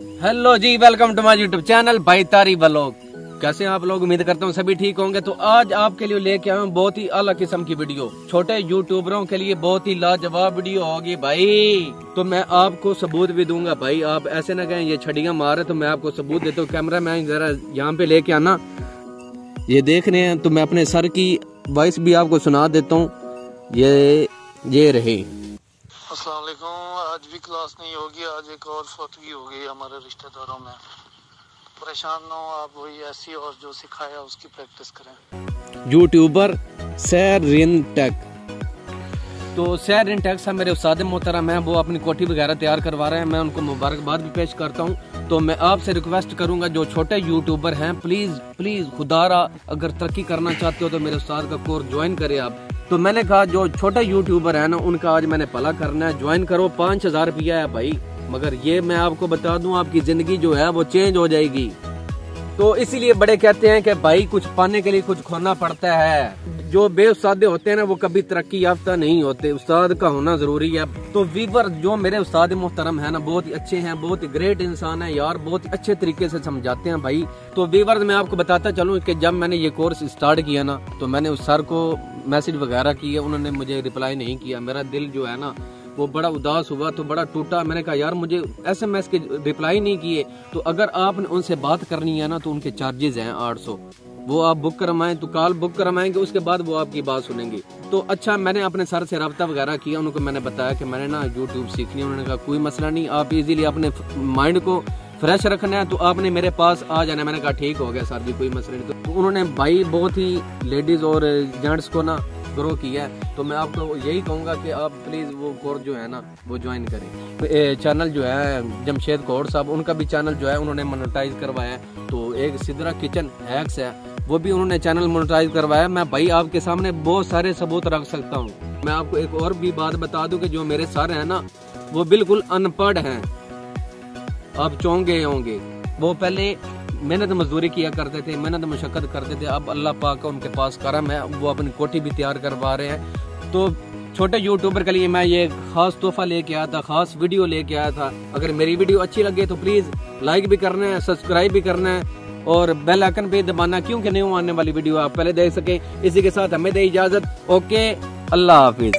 Hello ji, welcome to my YouTube channel, भाई तारी blog. कैसे आप लोग? उम्मीद करता हूँ सभी ठीक होंगे। तो आज आपके लिए लेके आया हूँ बहुत ही अलग किस्म की वीडियो। छोटे यूट्यूबरों के लिए बहुत ही लाजवाब वीडियो होगी भाई। तो मैं आपको सबूत भी दूँगा भाई, आप ऐसे ना कहें, ये छड़ियाँ मारे तो मैं आपको सबूत देता हूँ। कैमरा मैन जरा यहाँ पे लेके आना। ये देख रहे हैं तो मैं अपने सर की वॉइस भी आपको सुना देता हूँ। ये ये रहे। आज भी क्लास नहीं होगी आज एक और फतवी हो गई हमारे रिश्तेदारों में। परेशान ना हो आप वही ऐसी और जो सिखाया उसकी प्रैक्टिस करें। यूट्यूबर सैर टेक। तो सैर इन टैक्स मेरे उस्ताद मोहतरम हैं वो अपनी कोठी वगैरह तैयार करवा रहे हैं मैं उनको मुबारकबाद भी पेश करता हूँ। तो मैं आपसे रिक्वेस्ट करूँगा जो छोटे यूट्यूबर हैं प्लीज़ प्लीज़ खुदारा अगर तरक्की करना चाहते हो तो मेरे उस्ताद का कोर्स ज्वाइन करें आप। तो मैंने कहा, जो छोटे यूट्यूबर है ना, उनका आज मैंने पला करना है। ज्वाइन करो, पाँच हज़ार रुपया है भाई। मगर ये मैं आपको बता दूँ, आपकी ज़िंदगी जो है, वो चेंज हो जाएगी। तो इसीलिए बड़े कहते हैं कि भाई, कुछ पाने के लिए कुछ खोना पड़ता है। जो बेउस्तादे होते हैं ना, वो कभी तरक्की याफ्ता नहीं होते। उस्ताद का होना ज़रूरी है। तो वीवर जो मेरे उस्ताद मोहतरम है ना, बहुत ही अच्छे हैं, बहुत ही ग्रेट इंसान है यार, बहुत ही अच्छे तरीके से समझाते हैं भाई। तो वीवर मैं आपको बताता चलूँ कि जब मैंने ये कोर्स स्टार्ट किया ना तो मैंने उस सर को मैसेज वगैरह किए, उन्होंने मुझे रिप्लाई नहीं किया। मेरा दिल जो है ना वो बड़ा उदास हुआ तो बड़ा टूटा। मैंने कहा, यार, मुझे एस एम एस के रिप्लाई नहीं किए। तो अगर आपने उनसे बात करनी है ना तो उनके चार्जेज हैं आठ सौ। वो आप बुक करवाएँ तो कॉल बुक करवाएँगे, उसके बाद वो आपकी बात सुनेंगे। तो अच्छा मैंने अपने सर से रबता वगैरह किया, उनको मैंने बताया कि मैंने ना यूट्यूब सीखनी है उन्होंने कहा, कोई मसला नहीं, आप इजीली अपने माइंड को फ्रेश रखना है तो आपने मेरे पास आ जाना मैंने कहा, ठीक हो गया, सर जी, कोई मसला नहीं। तो उन्होंने भाई, बहुत ही लेडीज़ और जेंट्स को ना ग्रो किया है तो मैं आपको यही कहूँगा कि आप प्लीज़ वो कोर्स जो है ना, वो ज्वाइन करें। चैनल जो है जमशेद कौर साहब, उनका भी चैनल जो है उन्होंने मोनेटाइज करवाया तो एक सिदरा किचन हैक्स है, वो भी उन्होंने चैनल मोनेटाइज करवाया मैं भाई आपके सामने बहुत सारे सबूत रख सकता हूँ। मैं आपको एक और भी बात बता दूँ कि जो मेरे सर हैं ना, वो बिल्कुल अनपढ़ हैं। आप चौंके होंगे। वो पहले मेहनत मजदूरी किया करते थे, मेहनत मशक्कत करते थे। अब अल्लाह पाक का उनके पास करम है, वो अपनी कोठी भी तैयार करवा रहे हैं। तो छोटे यूट्यूबर के लिए मैं ये खास तोहफा लेके आया था, खास वीडियो लेके आया था। अगर मेरी वीडियो अच्छी लगे तो प्लीज़ लाइक भी करना है सब्सक्राइब भी करना है और बेल आइकन पे दबाना, क्योंकि नहीं आने वाली वीडियो आप पहले देख सके। इसी के साथ हमें दे इजाज़त। ओके अल्लाह हाफिज।